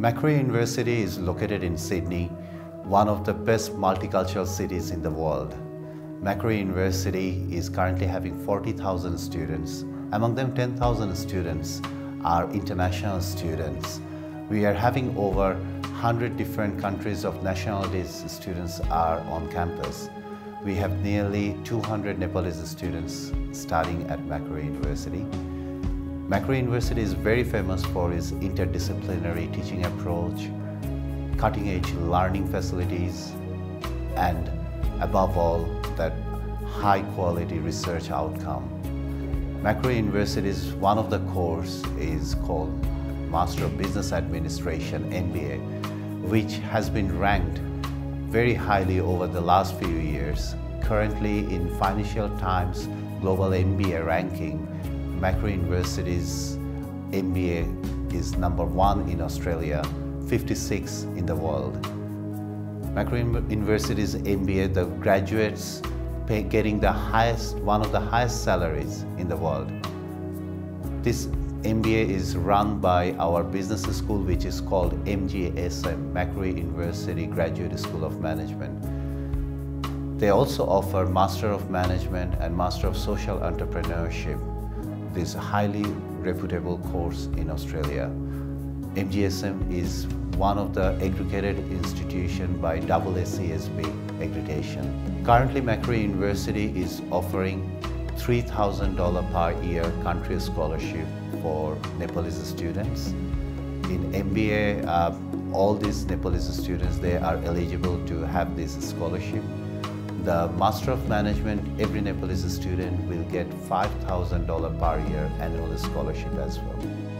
Macquarie University is located in Sydney, one of the best multicultural cities in the world. Macquarie University is currently having 40,000 students. Among them, 10,000 students are international students. We are having over 100 different countries of nationalities students are on campus. We have nearly 200 Nepalese students studying at Macquarie University. Macquarie University is very famous for its interdisciplinary teaching approach, cutting-edge learning facilities, and above all, that high-quality research outcome. Macquarie University's one of the course is called Master of Business Administration, MBA, which has been ranked very highly over the last few years. Currently in Financial Times Global MBA ranking, Macquarie University's MBA is number one in Australia, 56 in the world. Macquarie University's MBA, the graduates pay, getting the highest, one of the highest salaries in the world. This MBA is run by our business school, which is called MGSM, Macquarie University Graduate School of Management. They also offer Master of Management and Master of Social Entrepreneurship this highly reputable course in Australia. MGSM is one of the accredited institution by AACSB accreditation. Currently, Macquarie University is offering $3,000 per year country scholarship for Nepalese students. In MBA, uh, all these Nepalese students, they are eligible to have this scholarship the Master of Management, every Nepalese student will get $5,000 per year annual scholarship as well.